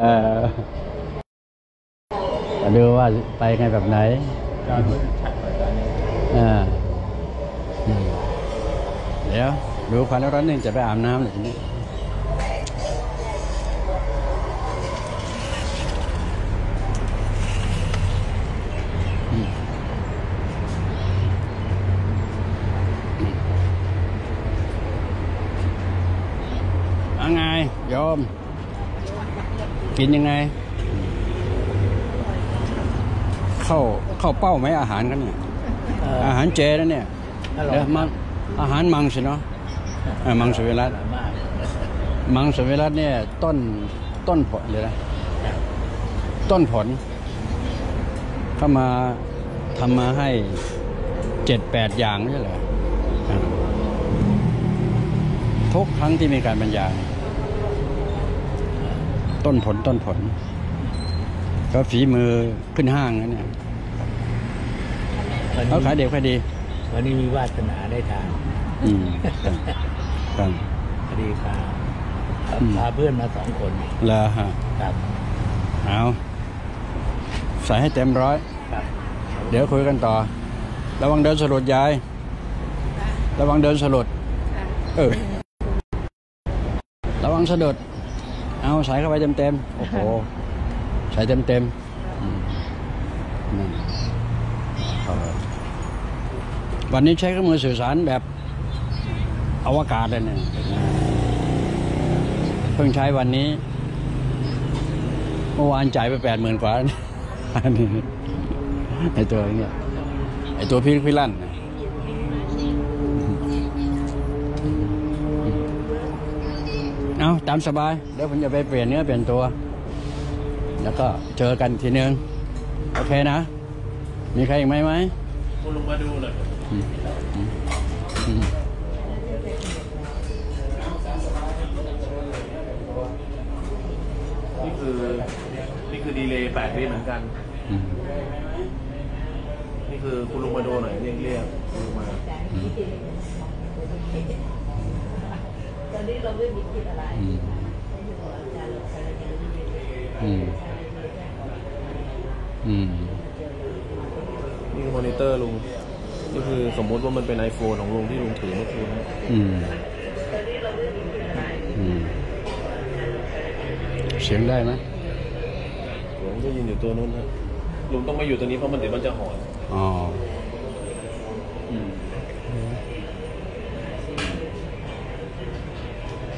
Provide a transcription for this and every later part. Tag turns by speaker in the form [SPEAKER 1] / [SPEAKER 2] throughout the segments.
[SPEAKER 1] เออดูว่าไปไงแบบไหนอ่าเดี๋ยวดูควันร้อนหนึ่งจะไปอาบน้ำหรือทีนี้อืมเอังไงโยม กินยังไง เข้าเข้าเป้าไหมอาหารกันเนี่ยอาหารเจนะเนี่ยเดี๋ยวมังอาหารมังสิเนาะเออมังสวิรัต
[SPEAKER 2] มาก
[SPEAKER 1] มังสวิรัตเนี่ย ต้นต้นผลเดี๋ยวนะต้นผลเข้ามาทำมาให้เจ็ดแปดอย่างไม่ใช่เหรออ่าทุกครั้งที่มีการบรรยาย ต้นผลต้นผล ก็ฝีมือขึ้นห้างนะเนี่ย
[SPEAKER 2] วัน
[SPEAKER 1] เขา
[SPEAKER 2] นี้
[SPEAKER 1] ขายเด็กขายดี
[SPEAKER 2] วันนี้มีวาสนาได้ทาน
[SPEAKER 1] อืมครับครับ
[SPEAKER 2] พอดีพา
[SPEAKER 1] อืม
[SPEAKER 2] พาเพื่อนมาสองคน
[SPEAKER 1] แล้วฮะ
[SPEAKER 2] ครับ
[SPEAKER 1] เอาใส่ให้เต็มร้อย
[SPEAKER 2] ครับ
[SPEAKER 1] เดี๋ยวคุยกันต่อ ระวังเดินสลดยาย ระวังเดินสลดเออระวังสะดุด เอาใส่เข้าไปเต็มเต็มโอ้โหใส่เต็มเต็มนั่นวันนี้ใช้เครื่องมือสื่อสารแบบอวกาศเลยเนี่ยเพิ่งใช้วันนี้เมื่อวานจ่ายไปแปดหมื่นกว่าอันนี้ไอตัวเนี้ยไอตัวพี่พี่ลั่นน่ะ ตามสบาย เดี๋ยวผมจะไปเปลี่ยนเนื้อเปลี่ยนตัว แล้วก็เจอกันทีนึง โอเคนะ มีใครอีกไหมไหม
[SPEAKER 3] คุณลงมาดูเลยนี่คือนี่คือดีเลย์แปดวิเหมือนกัน นี่คือคุณลุงมาดูหน่อยเรียกเรียกคุณลงมา
[SPEAKER 4] ตอนนี้เราไม่มีคิดอะไร
[SPEAKER 1] อืมอืมอืม
[SPEAKER 3] นี่คือมอนิเตอร์ลุงนี่คือสมมุติว่ามันเป็น iPhone ของลุงที่ลุงถือเมื่อคืนนะ
[SPEAKER 1] อืมอืมเสียงได้ไหม
[SPEAKER 3] ลุงได้ยินอยู่ตัวนู้นฮะลุงต้องมาอยู่ตัวนี้เพราะมันเดี๋ยวมันจะหอน
[SPEAKER 1] อ๋ออืมเสียงได้ไหม
[SPEAKER 3] ลุงต้องมาอยู่ตัวนี้เพราะมันเดี๋ยวมันจะหอน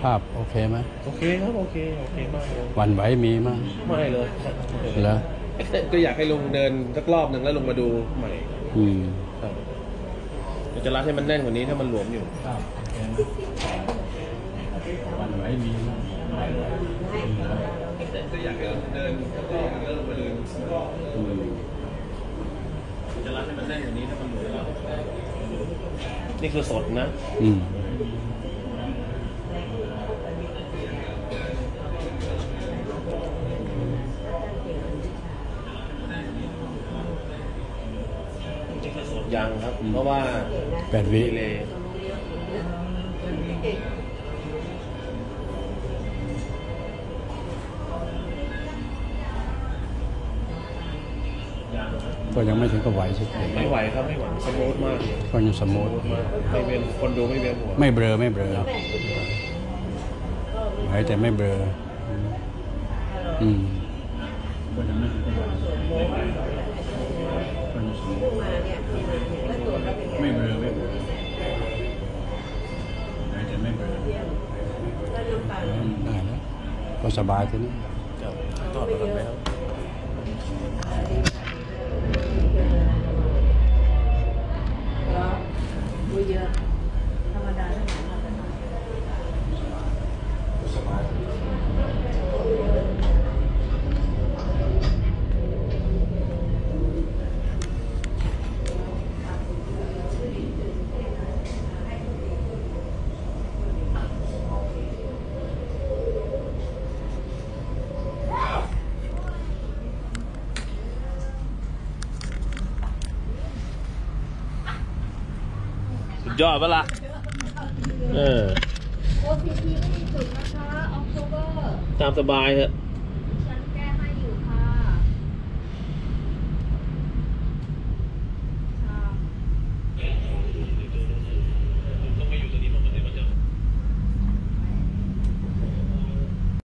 [SPEAKER 1] ภาพโอเคไหม
[SPEAKER 3] โอเคครับโอเคโอเคมากเลย
[SPEAKER 1] หวันไหวมีมั้ย
[SPEAKER 3] ไม่เลย
[SPEAKER 1] เหรอ
[SPEAKER 3] ก็อยากให้ลุงเดินสักรอบหนึ่งแล้วลุงมาดูใหม่
[SPEAKER 1] อืม
[SPEAKER 3] ครับเดี๋ยวจะรัดให้มันแน่นกว่านี้ถ้ามันหลวมอยู่
[SPEAKER 2] ครับ
[SPEAKER 1] หวันไหวมีมั้ย
[SPEAKER 3] ก็ อยากให้เดินสักรอบหนึ่งแล้วลุงมาดู
[SPEAKER 1] อืม
[SPEAKER 3] จะรัดให้มันแน่นกว่านี้ถ้ามันหลวมแล้วนี่คือสดนะ
[SPEAKER 1] อืม
[SPEAKER 3] นี่คือสดยังครับ เพราะว่า
[SPEAKER 1] แปดวิ
[SPEAKER 3] เลย
[SPEAKER 1] ก็ยังไม่ถึงกับไหวสักที
[SPEAKER 3] ไม่ไหวครับไม่ไหว smooth มาก
[SPEAKER 1] ก็ยัง smooth มา
[SPEAKER 3] กไม่เวียนคนดูไม่เวียนหัว
[SPEAKER 1] ไม่เบลอไม่เบลอไหวแต่ไม่เบลออืมก็ยังไม่ถึงกับไหวก็ยังสมูทไม่เบลอไม่เบลอไหวแต่ไม่เบลออืมได้แล้วก็สบายทีนี้
[SPEAKER 3] ครับถอดมาทำไหมครั บ
[SPEAKER 4] ดูเย
[SPEAKER 3] อดปะล่ะเออ
[SPEAKER 4] โอทีพีไม่มีจุดนะคะออกโทเบอร์
[SPEAKER 3] ตามสบายเถอะ
[SPEAKER 4] อ